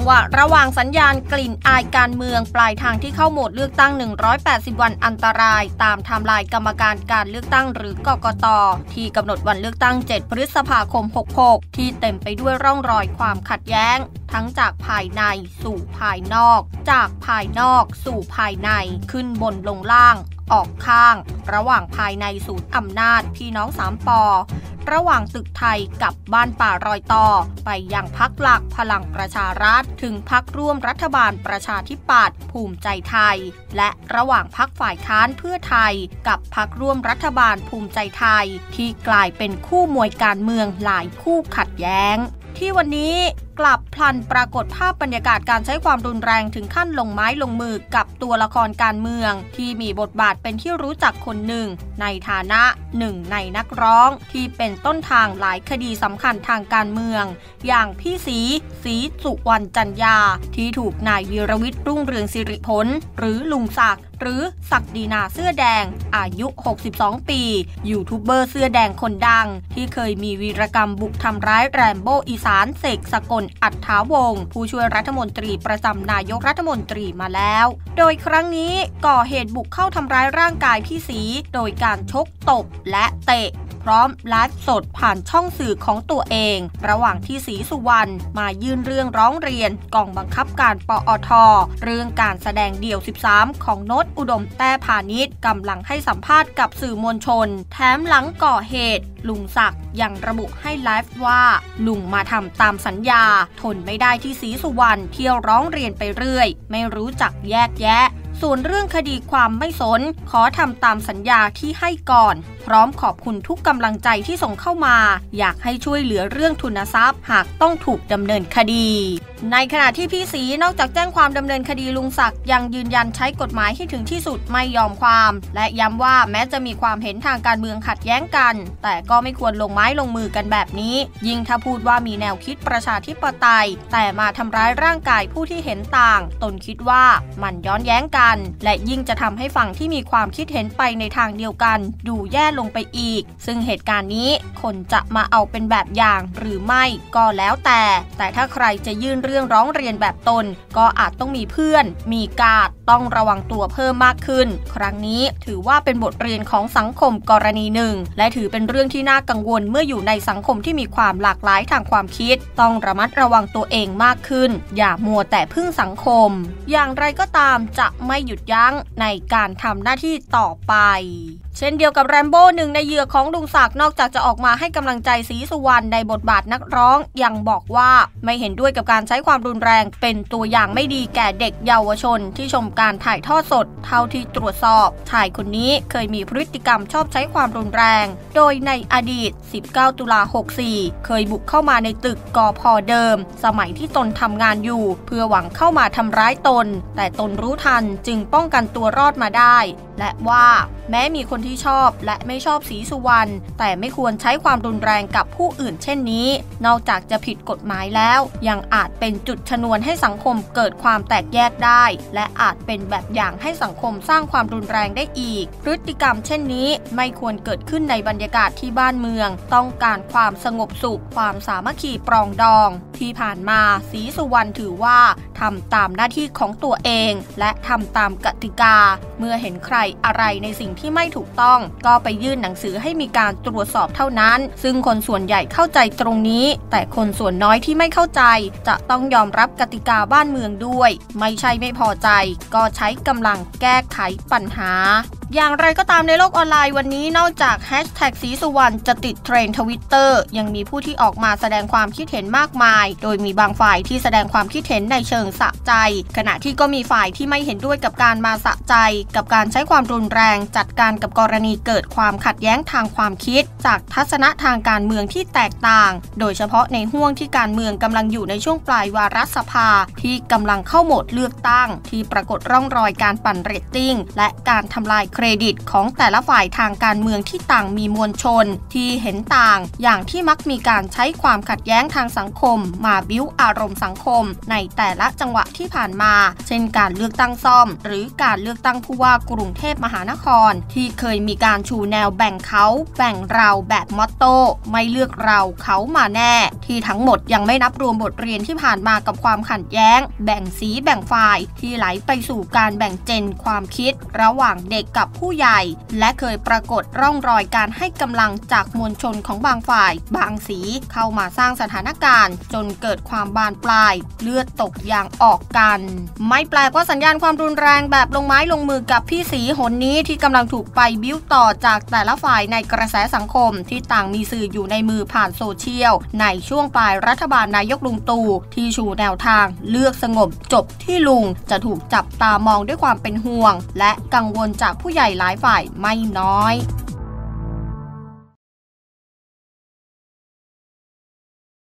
งหวะระหว่างสัญญาณกลิ่นอายการเมืองปลายทางที่เข้าโหมดเลือกตั้ง 180 วันอันตราย ตามไทม์ไลน์กรรมการการเลือกตั้งหรือกกต ที่กำหนดวันเลือกตั้ง 7 พฤษภาคม 66 ที่เต็มไปด้วยร่องรอยความขัดแย้ง ทั้งจากภายในสู่ภายนอก จากภายนอกสู่ภายในขึ้นบนลงล่าง ออกข้าง ระหว่างภายในศูนย์อำนาจพี่น้องสามปอระหว่างตึกไทยกับบ้านป่ารอยต่อ ไปยังพักหลักพลังประชารัฐ ถึงพักร่วมรัฐบาลประชาธิปัตย์ภูมิใจไทย และระหว่างพักฝ่ายค้านเพื่อไทย กับพักร่วมรัฐบาลภูมิใจไทย ที่กลายเป็นคู่มวยการเมืองหลายคู่ขัดแย้ง ที่วันนี้กลับพลันปรากฏภาพบรรยากาศการใช้ความรุนแรงถึงขั้นลงไม้ลงมือกับตัวละครการเมือง ที่มีบทบาทเป็นที่รู้จักคนหนึ่ง ในฐานะหนึ่งในนักร้อง ที่เป็นต้นทางหลายคดีสำคัญทางการเมือง อย่างพี่สีสีสุวรรณจันยา ที่ถูกนายวีรวิทย์รุ่งเรืองสิริพลหรือลุงศักดิ์หรือศักดีนาเสื้อแดง อายุ 62 ปี ยูทูบเบอร์เสื้อแดงคนดัง ที่เคยมีวีรกรรมบุกทำร้ายแรมโบอีสานเสกสกลอัฏฐาวงศ์ผู้ช่วยรัฐมนตรีประจำนายกรัฐมนตรีมาแล้ว โดยครั้งนี้ก่อเหตุบุกเข้าทำร้ายร่างกายพี่สี โดยการชกตบและเตะ พร้อมไลฟ์สดผ่านช่องสื่อของตัวเอง ระหว่างที่สีสุวรรณมายื่นเรื่องร้องเรียนกองบังคับการปอท เรื่องการแสดงเดี่ยว 13 ของโนตอุดมแต้พาณิชย์กำลังให้สัมภาษณ์กับสื่อมวลชน แถมหลังก่อเหตุ ลุงศักดิ์ยังระบุให้ไลฟ์ว่าลุงมาทำตามสัญญา ทนไม่ได้ที่สีสุวรรณเที่ยวร้องเรียนไปเรื่อย ไม่รู้จักแยกแยะ ส่วนเรื่องคดีความไม่สน ขอทำตามสัญญาที่ให้ก่อน พร้อมขอบคุณทุกกำลังใจที่ส่งเข้ามา อยากให้ช่วยเหลือเรื่องทุนทรัพย์ หากต้องถูกดำเนินคดี ในขณะที่พี่สีนอกจากแจ้งความดำเนินคดีลุงศักดิ์ยังยืนยันใช้กฎหมายให้ถึงที่สุดไม่ยอมความ และย้ำว่าแม้จะมีความเห็นทางการเมืองขัดแย้งกัน แต่ก็ไม่ควรลงไม้ลงมือกันแบบนี้ ยิ่งถ้าพูดว่ามีแนวคิดประชาธิปไตย แต่มาทำร้ายร่างกายผู้ที่เห็นต่าง ตนคิดว่ามันย้อนแย้งกัน และยิ่งจะทำให้ฝั่งที่มีความคิดเห็นไปในทางเดียวกัน ดูแย่ลงไปอีก ซึ่งเหตุการณ์นี้คนจะมาเอาเป็นแบบอย่างหรือไม่ก็แล้วแต่ แต่ถ้าใครจะยื่นรื่องร้องเรียนแบบตน ก็อาจต้องมีเพื่อน มีกาดต้องระวังตัวเพิ่มมากขึ้น ครั้งนี้ถือว่าเป็นบทเรียนของสังคมกรณีหนึ่ง และถือเป็นเรื่องที่น่ากังวลเมื่ออยู่ในสังคมที่มีความหลากหลายทางความคิด ต้องระมัดระวังตัวเองมากขึ้น อย่ามัวแต่พึ่งสังคม อย่างไรก็ตามจะไม่หยุดยั้งในการทำหน้าที่ต่อไป เช่นเดียวกับแรมโบ้หนึ่งในเหยื่อของลุงศักดิ์นอกจากจะออกมาให้กำลังใจสีสุวรรณในบทบาทนักร้อง ยังบอกว่าไม่เห็นด้วยกับการใช้ความรุนแรง เป็นตัวอย่างไม่ดีแก่เด็กเยาวชน ที่ชมการถ่ายทอดสด เท่าที่ตรวจสอบชายคนนี้เคยมีพฤติกรรมชอบใช้ความรุนแรง โดยในอดีต 19 ตุลา 64 เคยบุกเข้ามาในตึกกอพอเดิม สมัยที่ตนทำงานอยู่ เพื่อหวังเข้ามาทำร้ายตน แต่ตนรู้ทันจึงป้องกันตัวรอดมาได้ และว่าแม้มีคนที่ชอบและไม่ชอบสีสุวรรณแต่ไม่ควรใช้ความรุนแรงกับผู้อื่นเช่นนี้ นอกจากจะผิดกฎหมายแล้ว ยังอาจเป็นจุดชนวนให้สังคมเกิดความแตกแยกได้ และอาจเป็นแบบอย่างให้สังคมสร้างความรุนแรงได้อีก พฤติกรรมเช่นนี้ไม่ควรเกิดขึ้นในบรรยากาศที่บ้านเมือง ต้องการความสงบสุข ความสามัคคีปรองดอง ที่ผ่านมาสีสุวรรณถือว่าทำตามหน้าที่ของตัวเอง และทำตามกติกา เมื่อเห็นใครอะไรในสิ่งที่ไม่ถูกต้อง ก็ไปยื่นหนังสือให้มีการตรวจสอบเท่านั้น ซึ่งคนส่วนใหญ่เข้าใจตรงนี้ แต่คนส่วนน้อยที่ไม่เข้าใจ จะต้องยอมรับกติกาบ้านเมืองด้วย ไม่ใช่ไม่พอใจ ก็ใช้กำลังแก้ไขปัญหา อย่างไรก็ตามในโลกออนไลน์วันนี้นอกจากแฮชแท็กสีสุวรรณจะติดเทรนด์ทวิตเตอร์ยังมีผู้ที่ออกมาแสดงความคิดเห็นมากมาย โดยมีบางฝ่ายที่แสดงความคิดเห็นในเชิงสะใจ ขณะที่ก็มีฝ่ายที่ไม่เห็นด้วยกับการมาสะใจ กับการใช้ความรุนแรง จัดการกับกรณีเกิดความขัดแย้งทางความคิด จากทัศนะทางการเมืองที่แตกต่าง โดยเฉพาะในห้วงที่การเมืองกำลังอยู่ในช่วงปลายวาระสภา ที่กำลังเข้าโหมดเลือกตั้ง ที่ปรากฏร่องรอยการปั่นเรตติ้งและการทำลายเครดิตของแต่ละฝ่ายทางการเมืองที่ต่างมีมวลชน ที่เห็นต่าง อย่างที่มักมีการใช้ความขัดแย้งทางสังคม มาบิ้วอารมณ์สังคม ในแต่ละจังหวะที่ผ่านมา เช่นการเลือกตั้งซ่อม หรือการเลือกตั้งผู้ว่ากรุงเทพมหานคร ที่เคยมีการชูแนวแบ่งเขา แบ่งเราแบบมอตโต้ไม่เลือกเราเขามาแน่ ที่ทั้งหมดยังไม่นับรวมบทเรียนที่ผ่านมากับความขัดแย้ง แบ่งสีแบ่งฝ่ายที่ไหลไปสู่การแบ่งเจนความคิด ระหว่างเด็กกับผู้ใหญ่ และเคยปรากฏร่องรอยการให้กำลังจากมวลชนของบางฝ่าย บางสีเข้ามาสร้างสถานการณ์ จนเกิดความบานปลาย เลือดตกยางออกกัน ไม่แปลกว่าสัญญาณความรุนแรงแบบลงไม้ลงมือกับพี่สีหนนี้ที่กำลังถูกไปบิ้วต่อจากแต่ละฝ่ายในกระแสสังคมที่ต่างมีสื่ออยู่ในมือผ่านโซเชียลในช่ววงปลายรัฐบาลนายกลุงตู่ที่ชูแนวทาง เลือกสงบจบที่ลุงจะถูกจับตามองด้วยความเป็นห่วง และกังวลจากผู้ใหญ่หลายฝ่ายไม่น้อย